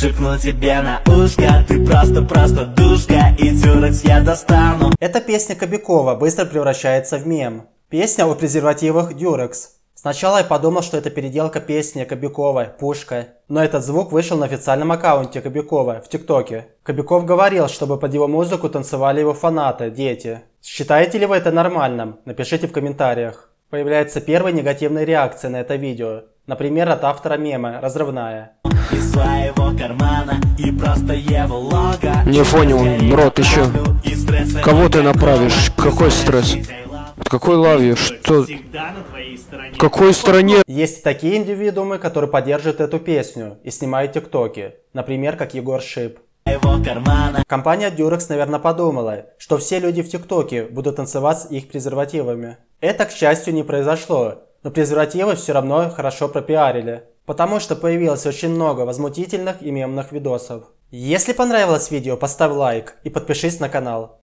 Шепну тебе на ушко, ты просто-просто душка И тюрекс я достану Эта песня Кобякова быстро превращается в мем. Песня о презервативах Дюрекс. Сначала я подумал, что это переделка песни Кобяковой «Пушка». Но этот звук вышел на официальном аккаунте Кобякова в ТикТоке. Кобяков говорил, чтобы под его музыку танцевали его фанаты, дети. Считаете ли вы это нормальным? Напишите в комментариях. Появляется первая негативная реакция на это видео. Например, от автора мема «Разрывная». Из своего кармана И просто его лого Не понял, рот еще. Кого ты направишь? Какой стресс? В какой лаве? Что? Стороне какой стране? Есть такие индивидуумы, которые поддерживают эту песню и снимают тиктоки. Например, как Егор Шип. Компания Durex, наверное, подумала, что все люди в ТикТоке будут танцевать с их презервативами. Это, к счастью, не произошло, но презервативы все равно хорошо пропиарили, потому что появилось очень много возмутительных и мемных видосов. Если понравилось видео, поставь лайк и подпишись на канал.